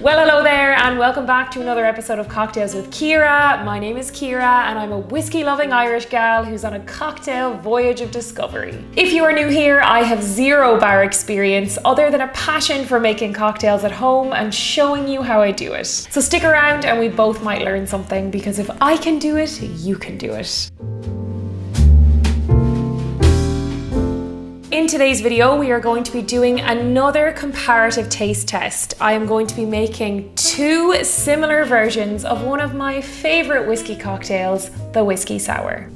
Well, hello there, and welcome back to another episode of Cocktails with Ciara. My name is Ciara, and I'm a whiskey loving Irish gal who's on a cocktail voyage of discovery. If you are new here, I have zero bar experience other than a passion for making cocktails at home and showing you how I do it. So stick around, and we both might learn something because if I can do it, you can do it. In today's video, we are going to be doing another comparative taste test. I am going to be making two similar versions of one of my favorite whiskey cocktails, the Whiskey Sour.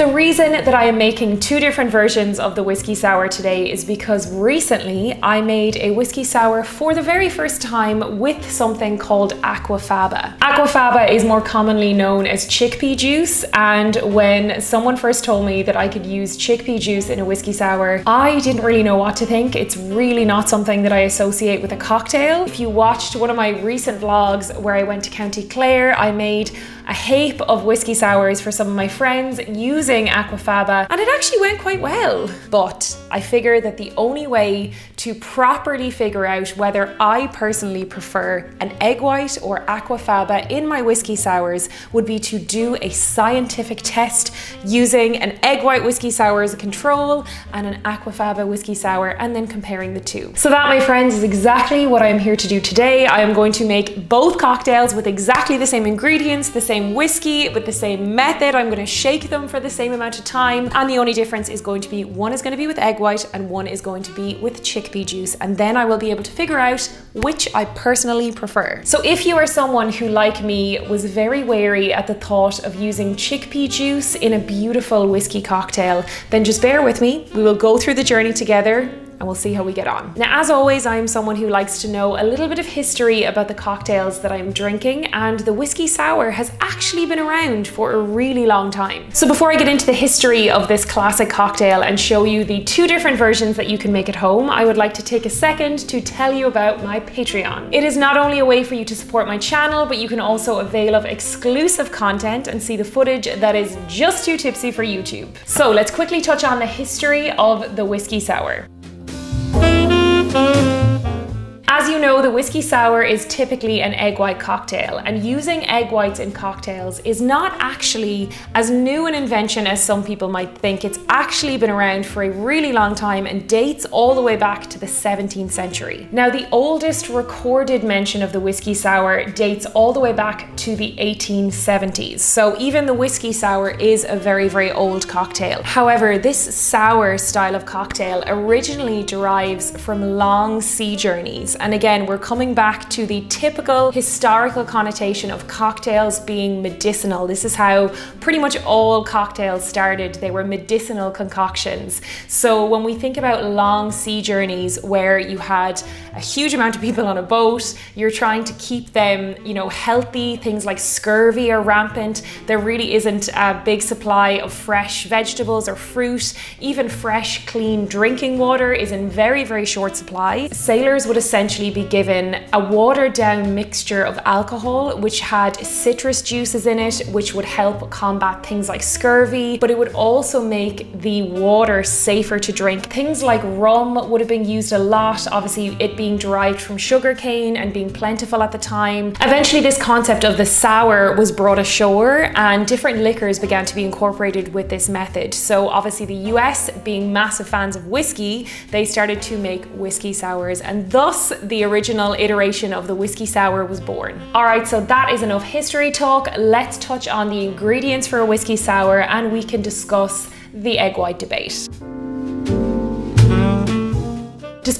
The reason that I am making two different versions of the whiskey sour today is because recently I made a whiskey sour for the very first time with something called aquafaba. Aquafaba is more commonly known as chickpea juice and when someone first told me that I could use chickpea juice in a whiskey sour, I didn't really know what to think. It's really not something that I associate with a cocktail. If you watched one of my recent vlogs where I went to County Clare, I made a heap of whiskey sours for some of my friends using aquafaba and it actually went quite well. But I figure that the only way to properly figure out whether I personally prefer an egg white or aquafaba in my whiskey sours would be to do a scientific test using an egg white whiskey sour as a control and an aquafaba whiskey sour and then comparing the two. So that my friends is exactly what I am here to do today. I am going to make both cocktails with exactly the same ingredients, the same same whiskey with the same method. I'm gonna shake them for the same amount of time. And the only difference is going to be one is gonna be with egg white and one is going to be with chickpea juice. And then I will be able to figure out which I personally prefer. So if you are someone who, like me, was very wary at the thought of using chickpea juice in a beautiful whiskey cocktail, then just bear with me. We will go through the journey together and we'll see how we get on. Now, as always, I'm someone who likes to know a little bit of history about the cocktails that I'm drinking, and the whiskey sour has actually been around for a really long time. So before I get into the history of this classic cocktail and show you the two different versions that you can make at home, I would like to take a second to tell you about my Patreon. It is not only a way for you to support my channel, but you can also avail of exclusive content and see the footage that is just too tipsy for YouTube. So let's quickly touch on the history of the whiskey sour. Thank you. As you know, the whiskey sour is typically an egg white cocktail, and using egg whites in cocktails is not actually as new an invention as some people might think. It's actually been around for a really long time and dates all the way back to the 17th century. Now, the oldest recorded mention of the whiskey sour dates all the way back to the 1870s, so even the whiskey sour is a very, very old cocktail. However, this sour style of cocktail originally derives from long sea journeys and again, we're coming back to the typical historical connotation of cocktails being medicinal. This is how pretty much all cocktails started. They were medicinal concoctions. So when we think about long sea journeys where you had a huge amount of people on a boat, you're trying to keep them, you know, healthy, things like scurvy are rampant. There really isn't a big supply of fresh vegetables or fruit. Even fresh, clean drinking water is in very, very short supply. Sailors would essentially essentially be given a watered down mixture of alcohol which had citrus juices in it which would help combat things like scurvy but it would also make the water safer to drink. Things like rum would have been used a lot obviously it being derived from sugarcane and being plentiful at the time. Eventually this concept of the sour was brought ashore and different liquors began to be incorporated with this method. So obviously the US being massive fans of whiskey they started to make whiskey sours and thus the original iteration of the whiskey sour was born. All right, so that is enough history talk. Let's touch on the ingredients for a whiskey sour and we can discuss the egg white debate.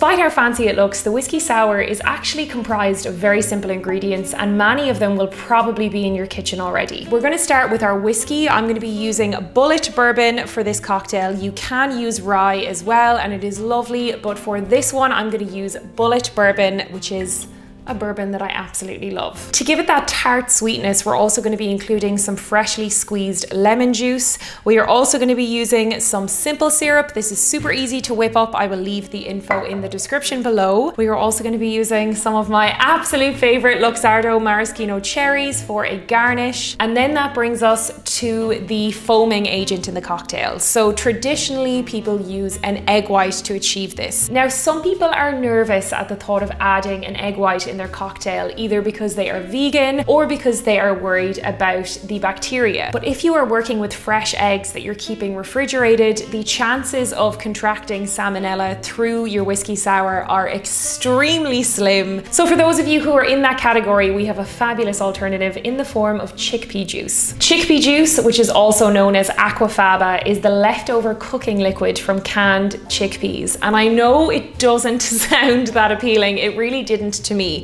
Despite how fancy it looks, the whiskey sour is actually comprised of very simple ingredients and many of them will probably be in your kitchen already. We're gonna start with our whiskey. I'm gonna be using Bulleit bourbon for this cocktail. You can use rye as well and it is lovely, but for this one, I'm gonna use Bulleit bourbon, which is a bourbon that I absolutely love. To give it that tart sweetness, we're also going to be including some freshly squeezed lemon juice. We are also going to be using some simple syrup. This is super easy to whip up. I will leave the info in the description below. We are also going to be using some of my absolute favorite Luxardo maraschino cherries for a garnish. And then that brings us to the foaming agent in the cocktail. So traditionally people use an egg white to achieve this. Now some people are nervous at the thought of adding an egg white in their cocktail, either because they are vegan or because they are worried about the bacteria. But if you are working with fresh eggs that you're keeping refrigerated, the chances of contracting salmonella through your whiskey sour are extremely slim. So for those of you who are in that category, we have a fabulous alternative in the form of chickpea juice. Chickpea juice, which is also known as aquafaba, is the leftover cooking liquid from canned chickpeas. And I know it doesn't sound that appealing, it really didn't to me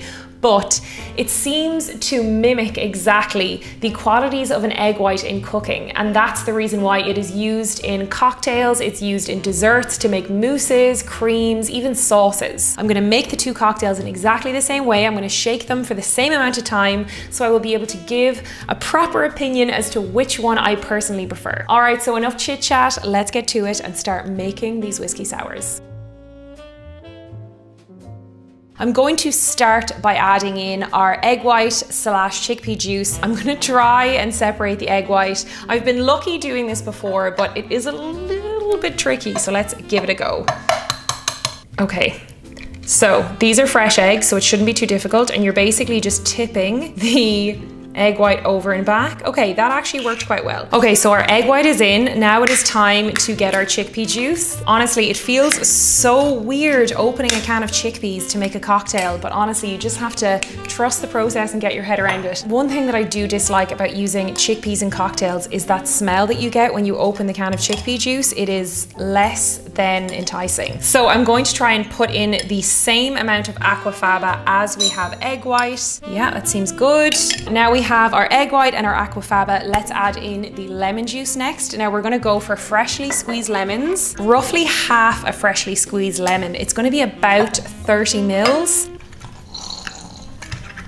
but it seems to mimic exactly the qualities of an egg white in cooking. And that's the reason why it is used in cocktails, it's used in desserts to make mousses, creams, even sauces. I'm gonna make the two cocktails in exactly the same way. I'm gonna shake them for the same amount of time so I will be able to give a proper opinion as to which one I personally prefer. All right, so enough chit chat, let's get to it and start making these whiskey sours. I'm going to start by adding in our egg white slash chickpea juice. I'm gonna try and separate the egg white. I've been lucky doing this before, but it is a little bit tricky, so let's give it a go. Okay, so these are fresh eggs, so it shouldn't be too difficult, and you're basically just tipping the egg white over and back. Okay, that actually worked quite well. Okay, so our egg white is in. Now it is time to get our chickpea juice. Honestly, it feels so weird opening a can of chickpeas to make a cocktail, but honestly, you just have to trust the process and get your head around it. One thing that I do dislike about using chickpeas in cocktails is that smell that you get when you open the can of chickpea juice. It is less than enticing. So I'm going to try and put in the same amount of aquafaba as we have egg white. Yeah, that seems good. Now we have our egg white and our aquafaba. Let's add in the lemon juice next. Now we're gonna go for freshly squeezed lemons, roughly half a freshly squeezed lemon. It's gonna be about 30 mils.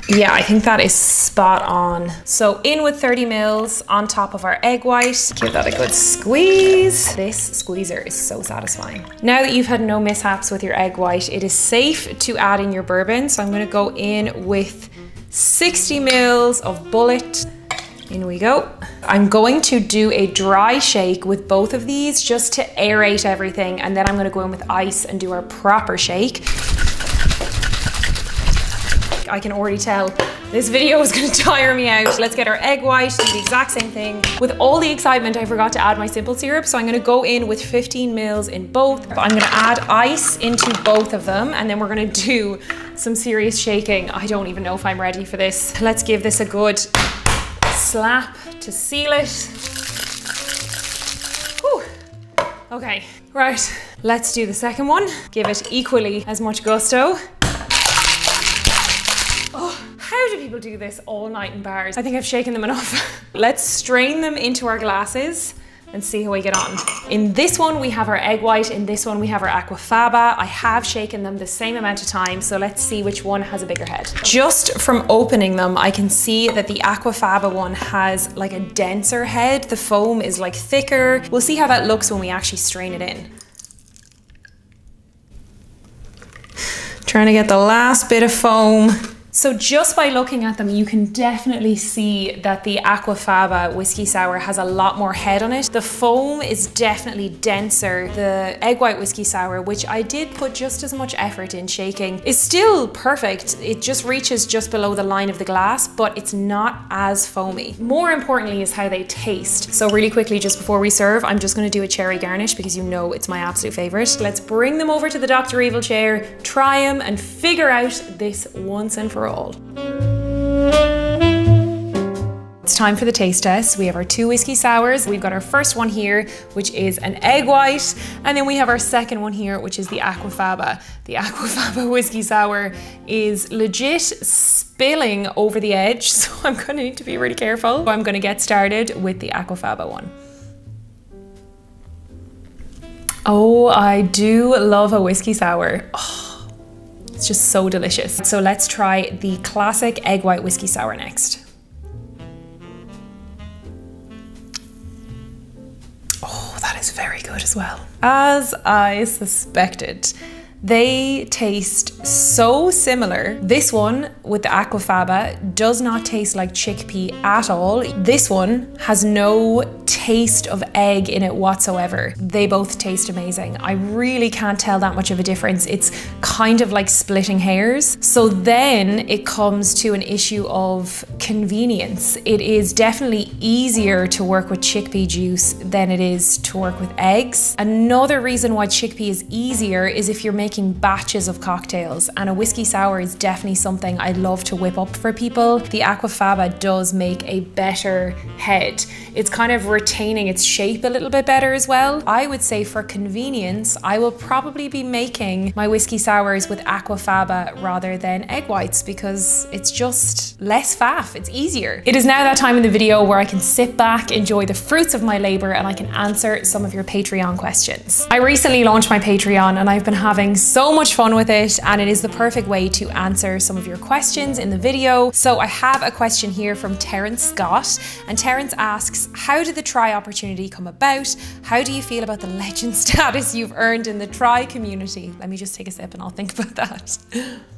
Yeah, I think that is spot on. So in with 30 mils on top of our egg white. Give that a good squeeze. This squeezer is so satisfying. Now that you've had no mishaps with your egg white, it is safe to add in your bourbon. So I'm gonna go in with 60 mils of Bulleit. In we go. I'm going to do a dry shake with both of these just to aerate everything and then I'm gonna go in with ice and do our proper shake. I can already tell this video is gonna tire me out. Let's get our egg white, do the exact same thing. With all the excitement, I forgot to add my simple syrup, so I'm gonna go in with 15 mils in both. I'm gonna add ice into both of them, and then we're gonna do some serious shaking. I don't even know if I'm ready for this. Let's give this a good slap to seal it. Whew. Okay, right, let's do the second one. Give it equally as much gusto. People do this all night in bars? I think I've shaken them enough. Let's strain them into our glasses and see how we get on. In this one, we have our egg white. In this one, we have our aquafaba. I have shaken them the same amount of time, so let's see which one has a bigger head. Just from opening them, I can see that the aquafaba one has like a denser head. The foam is like thicker. We'll see how that looks when we actually strain it in. Trying to get the last bit of foam so just by looking at them, you can definitely see that the Aquafaba whiskey sour has a lot more head on it. The foam is definitely denser. The egg white whiskey sour, which I did put just as much effort in shaking, is still perfect. It just reaches just below the line of the glass, but it's not as foamy. More importantly is how they taste. So really quickly, just before we serve, I'm just gonna do a cherry garnish because you know it's my absolute favorite. Let's bring them over to the Dr. Evil chair, try them and figure out this once and for all It's time for the taste test. We have our two whiskey sours. We've got our first one here, which is an egg white, and then we have our second one here, which is the Aquafaba. The Aquafaba whiskey sour is legit spilling over the edge, so I'm gonna need to be really careful. I'm gonna get started with the Aquafaba one. Oh, I do love a whiskey sour. Oh It's just so delicious. So let's try the classic egg white whiskey sour next. Oh, that is very good as well. As I suspected. They taste so similar. This one with the aquafaba does not taste like chickpea at all. This one has no taste of egg in it whatsoever. They both taste amazing. I really can't tell that much of a difference. It's kind of like splitting hairs. So then it comes to an issue of convenience. It is definitely easier to work with chickpea juice than it is to work with eggs. Another reason why chickpea is easier is if you're making batches of cocktails and a whiskey sour is definitely something I love to whip up for people. The aquafaba does make a better head. It's kind of retaining its shape a little bit better as well. I would say for convenience, I will probably be making my whiskey sours with aquafaba rather than egg whites because it's just less faff, it's easier. It is now that time in the video where I can sit back, enjoy the fruits of my labor and I can answer some of your Patreon questions. I recently launched my Patreon and I've been having so much fun with it and it is the perfect way to answer some of your questions in the video. So I have a question here from Terence Scott and Terence asks, how did the try opportunity come about? How do you feel about the legend status you've earned in the Try community? Let me just take a sip and I'll think about that.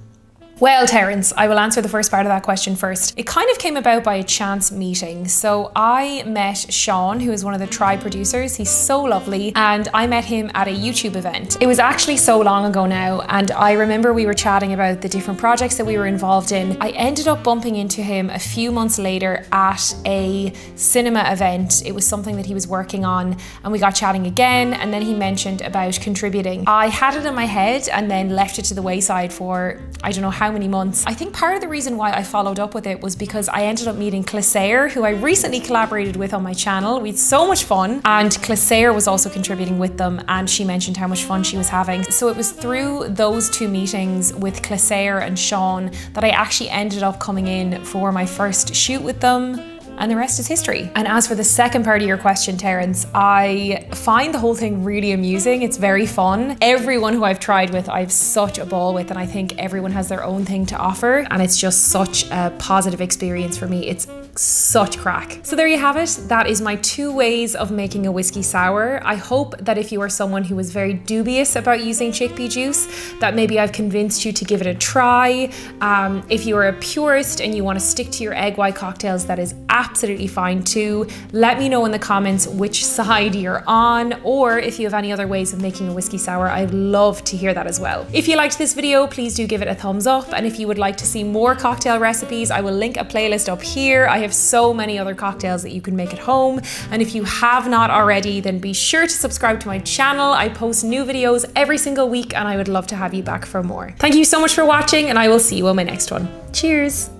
Well, Terence, I will answer the first part of that question first. It kind of came about by a chance meeting. So I met Sean, who is one of the Try producers. He's so lovely. And I met him at a YouTube event. It was actually so long ago now. And I remember we were chatting about the different projects that we were involved in. I ended up bumping into him a few months later at a cinema event. It was something that he was working on. And we got chatting again. And then he mentioned about contributing. I had it in my head and then left it to the wayside for I don't know how many months. I think part of the reason why I followed up with it was because I ended up meeting Clasair, who I recently collaborated with on my channel. We had so much fun, and Clasair was also contributing with them, and she mentioned how much fun she was having. So it was through those two meetings with Clasair and Sean that I actually ended up coming in for my first shoot with them and the rest is history. And as for the second part of your question, Terence, I find the whole thing really amusing. It's very fun. Everyone who I've tried with, I have such a ball with, and I think everyone has their own thing to offer. And it's just such a positive experience for me. It's such crack. So there you have it. That is my two ways of making a whiskey sour. I hope that if you are someone who is very dubious about using chickpea juice, that maybe I've convinced you to give it a try. Um, if you are a purist and you want to stick to your egg white cocktails, that is absolutely fine too. Let me know in the comments which side you're on, or if you have any other ways of making a whiskey sour, I'd love to hear that as well. If you liked this video, please do give it a thumbs up. And if you would like to see more cocktail recipes, I will link a playlist up here. I have so many other cocktails that you can make at home. And if you have not already, then be sure to subscribe to my channel. I post new videos every single week and I would love to have you back for more. Thank you so much for watching and I will see you on my next one. Cheers.